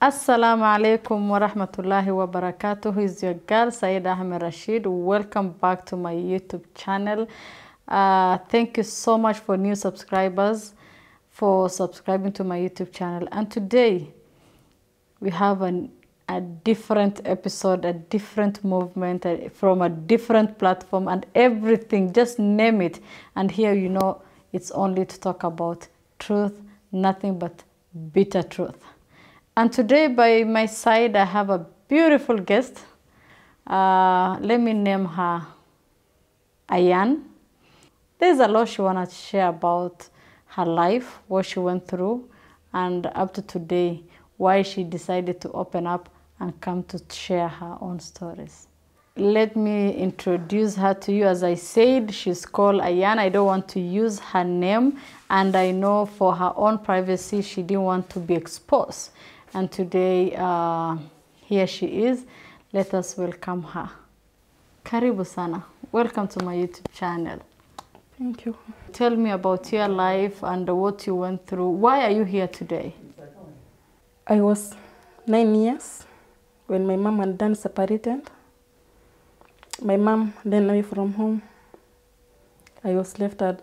Assalamu alaikum wa rahmatullahi wa barakatuh. Is your girl Saida Ahmed Rashid. Welcome back to my YouTube channel. Uh, thank you so much for new subscribers for subscribing to my YouTube channel. And today we have an, a different episode, a different movement uh, from a different platform, and everything. Just name it. And here, you know, it's only to talk about truth, nothing but bitter truth. And today, by my side, I have a beautiful guest. Uh, let me name her Ayan. There's a lot she wanna share about her life, what she went through, and up to today, why she decided to open up and come to share her own stories. Let me introduce her to you. As I said, she's called Ayan. I don't want to use her name, and I know for her own privacy, she didn't want to be exposed. And today, uh, here she is. Let us welcome her. Karibu sana. Welcome to my YouTube channel. Thank you. Tell me about your life and what you went through. Why are you here today? I was nine years when my mom and dad separated. My mom then away from home. I was left at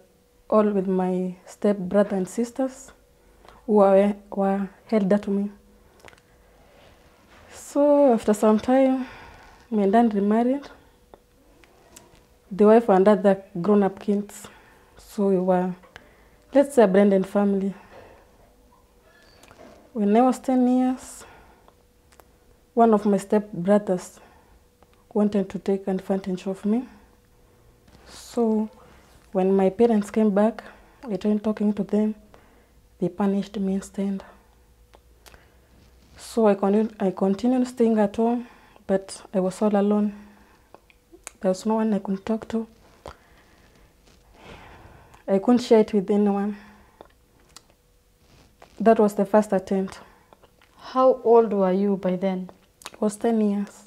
all with my step brother and sisters who were, were held to me. So after some time, my dad remarried. The wife and other grown-up kids. So we were, let's say, a blended family. When I was 10 years, one of my stepbrothers wanted to take advantage of me. So when my parents came back, I tried talking to them. They punished me instead. So I continued, I continued staying at home, but I was all alone. There was no one I could talk to. I couldn't share it with anyone. That was the first attempt. How old were you by then? It was 10 years.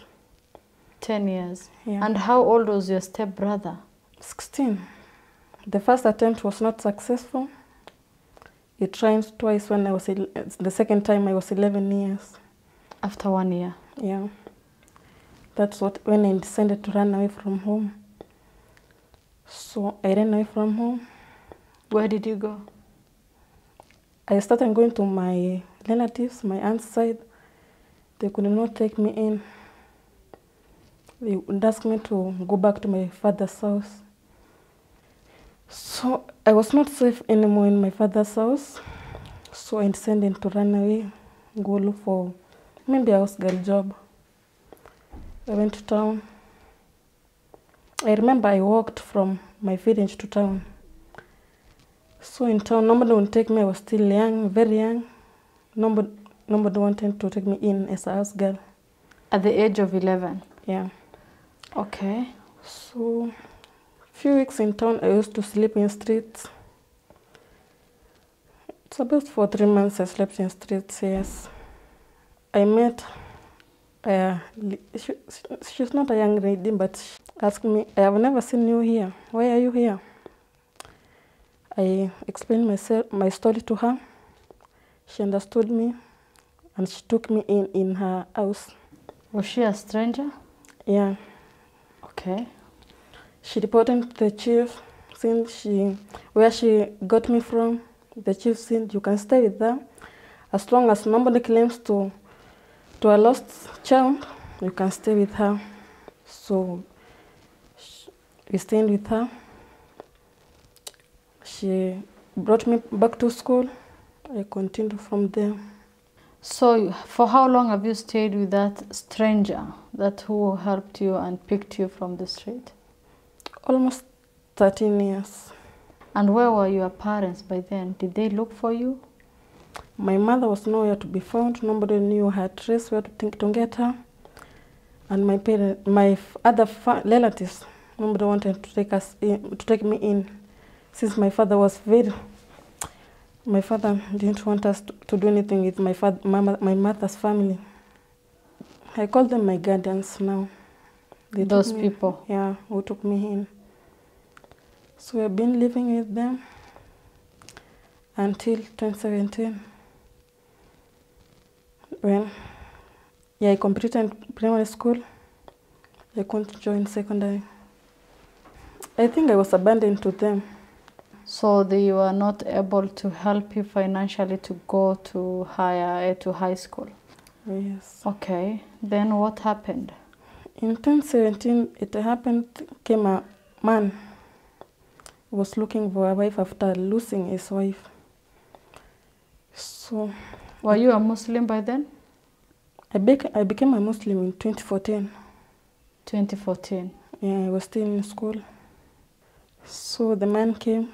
10 years. Yeah. And how old was your stepbrother? 16. The first attempt was not successful. It rhymes twice when I was, the second time I was 11 years. After one year. Yeah. That's what, when I decided to run away from home. So I ran away from home. Where did you go? I started going to my relatives, my aunt's side. They could not take me in. They would ask me to go back to my father's house. So I was not safe anymore in my father's house. So I decided to run away, go look for maybe a house girl job. I went to town. I remember I walked from my village to town. So in town, nobody would take me. I was still young, very young. Nobody, nobody wanted to take me in as a house girl. At the age of 11. Yeah. Okay. So, few weeks in town, I used to sleep in streets. It's about for three months I slept in streets. Yes. I met. Uh, she, she's not a young lady, but she asked me, "I have never seen you here. Why are you here?" I explained myself, my story to her. She understood me, and she took me in in her house. Was she a stranger? Yeah. Okay. She reported the chief since she where she got me from. The chief said you can stay with them as long as nobody claims to to a lost child. You can stay with her. So we stayed with her. She brought me back to school. I continued from there. So, for how long have you stayed with that stranger that who helped you and picked you from the street? Almost 13 years. And where were your parents by then? Did they look for you? My mother was nowhere to be found. Nobody knew her trace, where to think to get her. And my parent, my other relatives, nobody wanted to take us in, to take me in, since my father was very. My father didn't want us to, to do anything with my father, mama, my mother's family. I call them my guardians now. They Those me- people. Yeah, who took me in. So we've been living with them until 2017 when Yeah, I completed primary school. I couldn't join secondary. I think I was abandoned to them. So they were not able to help you financially to go to higher eh, to high school. Yes. Okay. Then what happened? In 2017, it happened, came a man was looking for a wife after losing his wife. So Were you a Muslim by then? I, bec- I became a Muslim in 2014. 2014. Yeah, I was still in school. So the man came,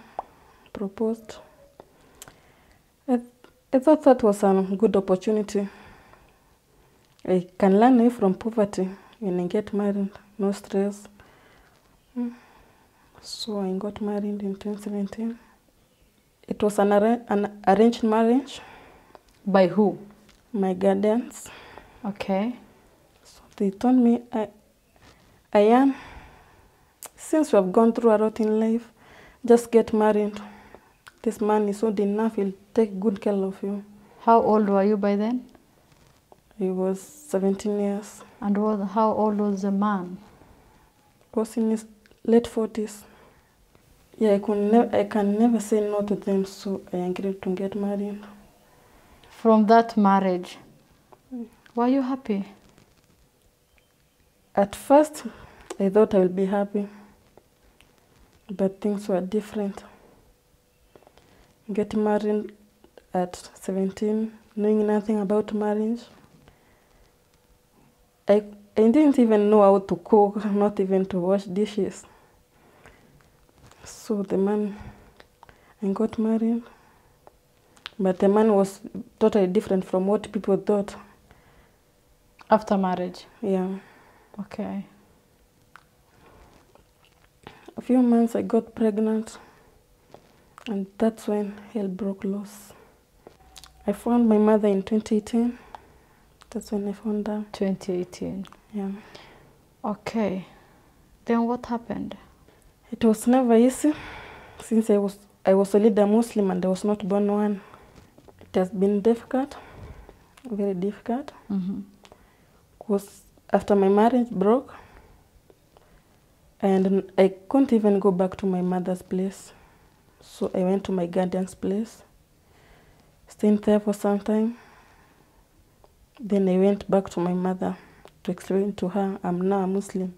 proposed. I, I thought that was a good opportunity. I can learn away from poverty when I get married, no stress. Mm. So I got married in 2017. It was an, arra- an arranged marriage. By who? My guardians, Okay. so they told me, I, I am, since we have gone through a lot in life, just get married. This man is old enough, he'll take good care of you. How old were you by then? He was 17 years, And what, how old was the man? was in his late 40s. Yeah, I, could I can never say no to them, so I agreed to get married. From that marriage, mm. were you happy? At first, I thought I would be happy, but things were different. Getting married at 17, knowing nothing about marriage. I, I didn't even know how to cook, not even to wash dishes. So the man, I got married, but the man was totally different from what people thought. After marriage? Yeah. Okay. A few months I got pregnant, and that's when hell broke loose. I found my mother in 2018. That's when I found her. 2018. Yeah. Okay. Then what happened? It was never easy since I was I was a leader Muslim and I was not born one. It has been difficult, very difficult. Mm-hmm. Because after my marriage broke, and I couldn't even go back to my mother's place, so I went to my guardian's place. Stayed there for some time. Then I went back to my mother to explain to her, I'm now a Muslim.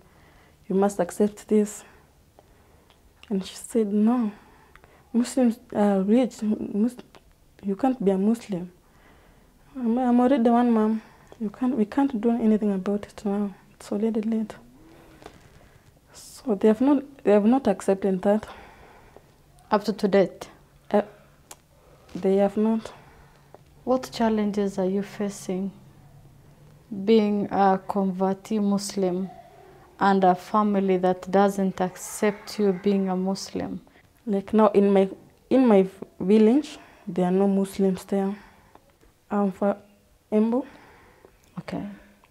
You must accept this. And she said, No, Muslims uh, are rich. You can't be a Muslim. I'm, I'm already the one mom. You can't, we can't do anything about it now. It's already late. So they have not, they have not accepted that. Up to to date, uh, They have not. what challenges are you facing being a convertee Muslim and a family that doesn't accept you being a Muslim? Like now in my in my village, there are no Muslims there. I'm from Embu, Okay.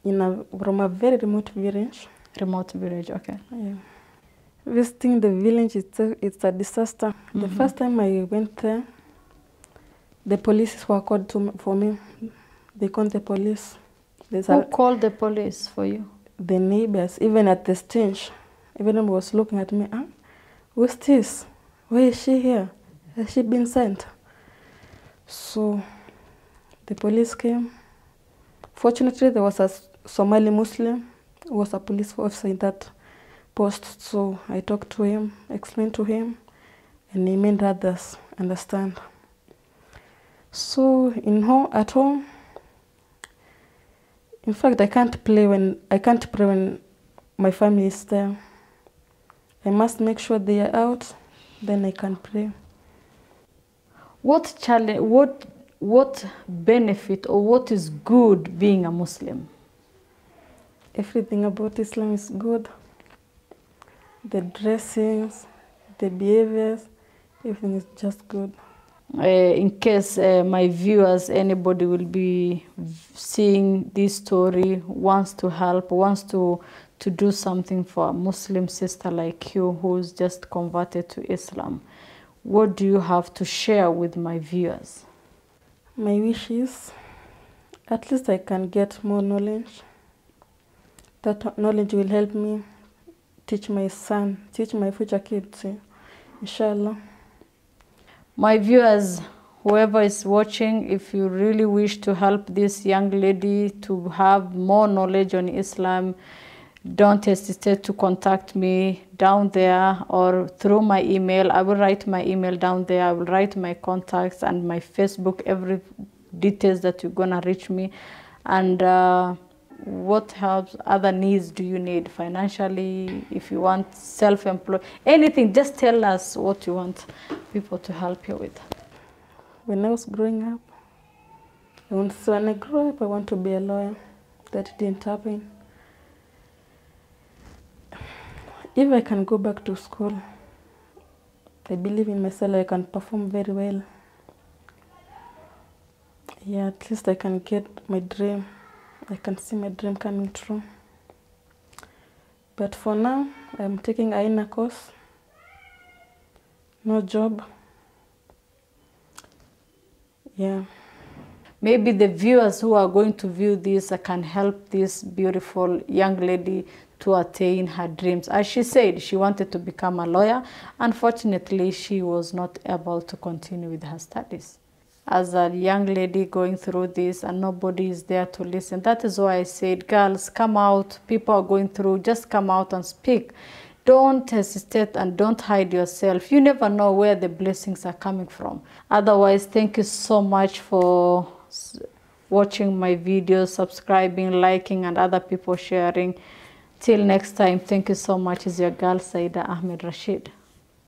in a, from a very remote village. Remote village, okay. Yeah. Visiting the village itself, it's a disaster. The Mhm. first time I went there, the police were called to, for me. They called the police. There's Who a, called the police for you? The neighbors, even at the stage, everyone was looking at me. Huh? Who's this? Why is she here? Has she been sent? So the police came. Fortunately, there was a Somali Muslim who was a police officer in that post. So I talked to him, explained to him, and he made others understand. So in home, at home, in fact, I can't play when I can't pray when my family is there. I must make sure they are out, then I can pray. What challenge? What what benefit or what is good being a Muslim? Everything about Islam is good. The dressings, the behaviors, everything is just good. Uh, in case uh, my viewers, anybody will be seeing this story, wants to help, wants to to do something for a Muslim sister like you who's just converted to Islam, what do you have to share with my viewers? My wish is at least I can get more knowledge. That knowledge will help me teach my son, teach my future kids, inshallah. My viewers, whoever is watching, if you really wish to help this young lady to have more knowledge on Islam, don't hesitate to contact me down there or through my email. I will write my email down there. I will write my contacts and my Facebook, every details that you're gonna reach me. And uh, what helps other needs do you need financially if you want self-employed anything just tell us what you want people to help you with When I was growing up, so when I grew up, I want to be a lawyer. That didn't happen. If I can go back to school, I believe in myself I can perform very well. Yeah, at least I can get my dream. I can see my dream coming true. But for now, I'm taking AINA course. No job. Yeah. maybe the viewers who are going to view this can help this beautiful young lady to attain her dreams as she said she wanted to become a lawyer unfortunately she was not able to continue with her studies as a young lady going through this and nobody is there to listen. That is why i said girls come out. People are going through. Just come out and speak. Don't hesitate and don't hide yourself. You never know where the blessings are coming from. Otherwise thank you so much for watching my videos subscribing liking and other people sharing. Till next time thank you so much. Is your girl saida ahmed rashid